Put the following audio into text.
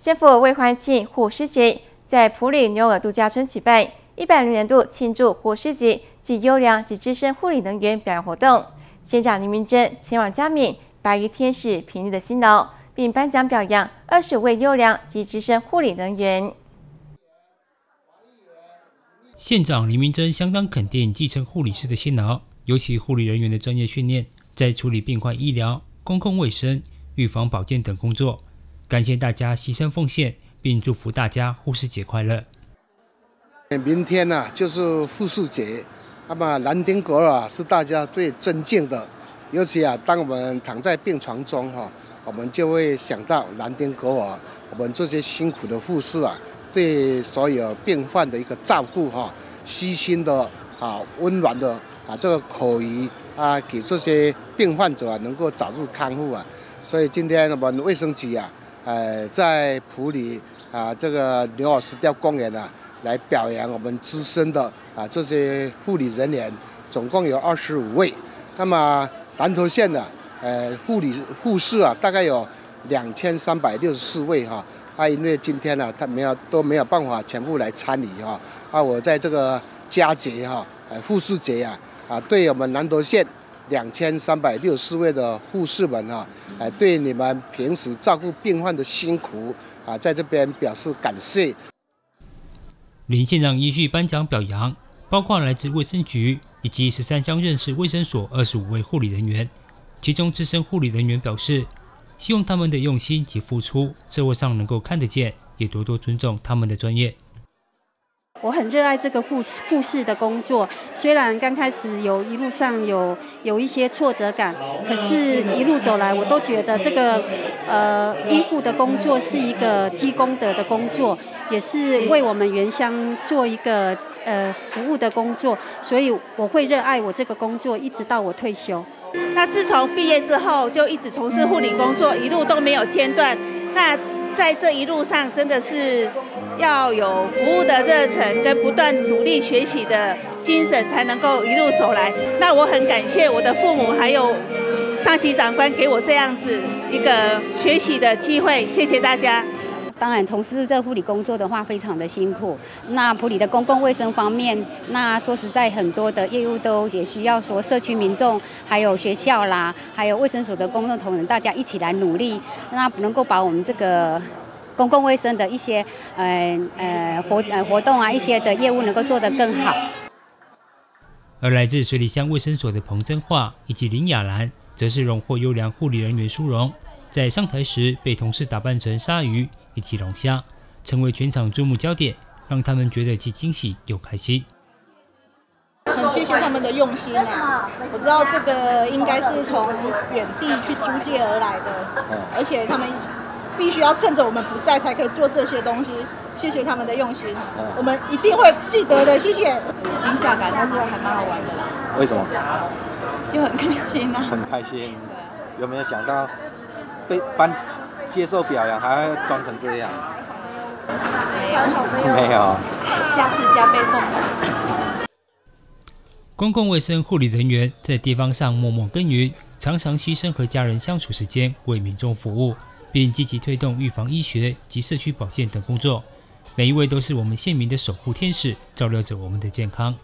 县府为欢庆护士节，在普里牛尔度假村举办一百零年度庆祝护士节及优良及资深护理人员表演活动。县长林明珍前往嘉敏白衣天使平日的辛劳，并颁奖表扬二十位优良及资深护理人员。县长林明珍相当肯定基层护理师的辛劳，尤其护理人员的专业训练，在处理病患医疗、公共卫生、预防保健等工作。感谢大家牺牲奉献，并祝福大家护士节快乐。明天呢，就是护士节，那么蓝天狗啊是大家最尊敬的，尤其啊，当我们躺在病床中哈，我们就会想到蓝天狗啊，我们这些辛苦的护士啊，对所有病患的一个照顾哈，细心的啊，温暖的啊，这个口语啊，给这些病患者啊能够早日康复啊，所以今天我们卫生局啊。呃，在普里啊，这个牛耳石雕公园啊，来表扬我们资深的啊这些护理人员，总共有二十五位。那么南投县的呃护理护士啊，大概有两千三百六十四位哈。啊，因为今天呢，他没有都没有办法全部来参与哈。啊，我在这个佳节哈，呃护士节啊，啊，对我们南投县。两千三百六十四位的护士们啊，哎，对你们平时照顾病患的辛苦啊，在这边表示感谢。林县长依据颁奖表扬，包括来自卫生局以及十三乡认识卫生所二十五位护理人员，其中资深护理人员表示，希望他们的用心及付出，社会上能够看得见，也多多尊重他们的专业。我很热爱这个护护士的工作，虽然刚开始有一路上有有一些挫折感，可是一路走来，我都觉得这个呃医护的工作是一个积功德的工作，也是为我们原乡做一个呃服务的工作，所以我会热爱我这个工作，一直到我退休。那自从毕业之后，就一直从事护理工作，一路都没有间断。那在这一路上，真的是要有服务的热忱跟不断努力学习的精神，才能够一路走来。那我很感谢我的父母，还有上级长官给我这样子一个学习的机会。谢谢大家。当然，从事这护理工作的话，非常的辛苦。那普里的公共卫生方面，那说实在，很多的业务都也需要说社区民众，还有学校啦，还有卫生所的工作同仁，大家一起来努力，那能够把我们这个公共卫生的一些呃呃活呃活动啊，一些的业务能够做得更好。而来自水里乡卫生所的彭真化以及林雅兰，则是荣获优良护理人员殊荣，在上台时被同事打扮成鲨鱼。一起龙虾，成为全场注目焦点，让他们觉得既惊喜又开心。很谢谢他们的用心啊！我知道这个应该是从远地去租借而来的，而且他们必须要趁着我们不在才可以做这些东西。谢谢他们的用心，我们一定会记得的。谢谢。惊吓感，但是还蛮好玩的啦。为什么？就很开心啊！很开心。有没有想到被颁？接受表扬还要装成这样？没有，没有。下次加倍奉还。公共卫生护理人员在地方上默默耕耘，常常牺牲和家人相处时间为民众服务，并积极推动预防医学及社区保健等工作。每一位都是我们县民的守护天使，照料着我们的健康。